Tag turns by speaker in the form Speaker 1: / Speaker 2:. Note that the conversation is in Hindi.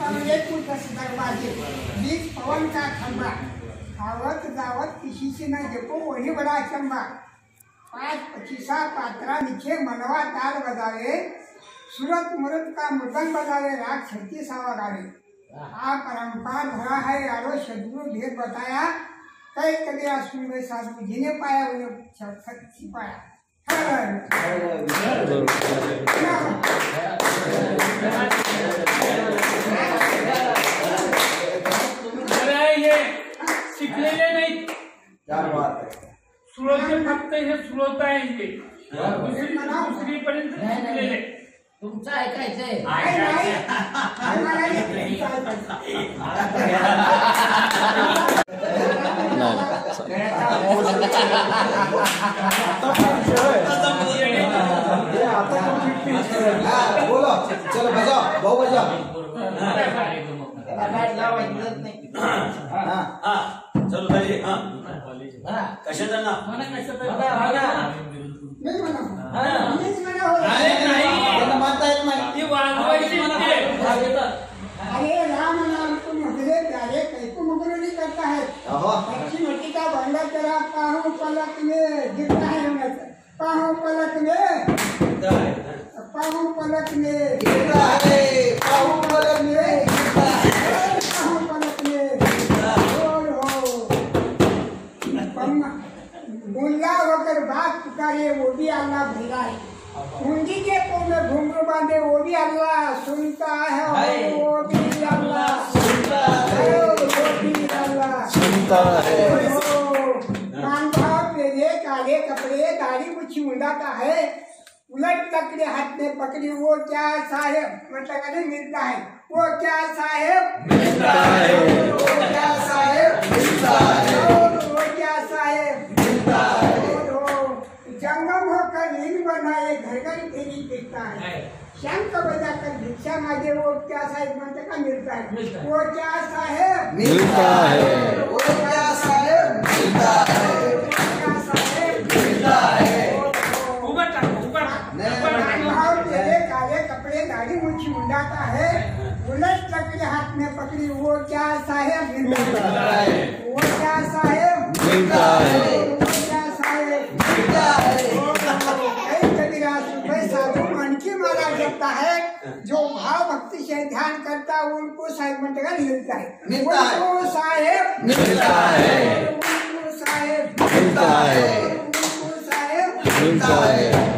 Speaker 1: पावले तू दरवाजे बीच पवन का खंबा. आवत जावत किसी से न देखो वही बड़ा अचंबा पाँच पचीसा पात्रा नीचे मनवा ताल बजावे. सूरत मुरत का मृदंग बजावे. राग छत्तीस गावे. आ परंपरा धरा है यारो सदगुरु भेद बताया. कई कभी सुन में साधु. जिन्हें पाया उन्हें छिपाया
Speaker 2: अरे ये शिकलेले नाही
Speaker 3: क्या बात है?
Speaker 2: श्रोते फक्त हे श्रोता आहे हे? दुसरी दुसरी पर्यंत शिकलेले
Speaker 4: तुमचं ऐकायचंय
Speaker 3: हाँ, बोलो चलो बजाओ भाऊ हाँ
Speaker 5: हा चलो ताई हा।
Speaker 4: हा.
Speaker 1: नहीं
Speaker 4: हाँ।
Speaker 1: नहीं हो
Speaker 2: अरे नाही
Speaker 3: त्यांना मानता येत नाही
Speaker 2: वाजवायची.
Speaker 1: अरे राम नाम तुम मुझे प्यारे नहीं करता है अच्छी मिट्टी का भांडा तेरा पाहू पलक में गिरता है पाहू पलक में पाहू पलक में
Speaker 3: गिरता है पाहू पलक में
Speaker 1: पाहू पलक में और हो पम्मा मुल्ला होकर पुकारे वो भी अल्लाह भैया है। मुंजी के को में घुंघरू बांधे वो भी अल्लाह सुनता है वो भी अल्लाह
Speaker 3: सुनता है।
Speaker 1: वो भी अल्लाह
Speaker 3: सुनता है।
Speaker 1: मानभाव मेरे काले कपड़े दाढ़ी मुंडाता है। उलट तकड़े हाथ में पकड़ी वो क्या साहेब? मतलब मिलता है। वो क्या साहेब?
Speaker 3: मिलता है
Speaker 1: वो क्या साहेब
Speaker 3: मिलता है
Speaker 1: और वो क्या साहेब
Speaker 3: मिलता है
Speaker 1: और वो जंगम होकर लीन बनाए घर घर फेरी देखता है। शंख बजाकर भिक्षा मांगे वो क्या साहेब मतलब का मिलता है। वो क्या साहेब
Speaker 3: मिलता है। वो क्या साहेब मिलता है। है
Speaker 1: दाढ़ी है उलट हाथ में पकड़ी वो क्या साहेब मिलता है वो क्या साहेब
Speaker 3: मिलता है। है
Speaker 1: है जो भाव भक्ति से ध्यान करता है उनको साहेब मंटका मिलता है।
Speaker 3: मिलता है।
Speaker 1: उनको साहेब
Speaker 3: मिलता है।
Speaker 1: उनको साहेब
Speaker 3: मिलता है।
Speaker 1: उनको साहेब
Speaker 3: मिलता है।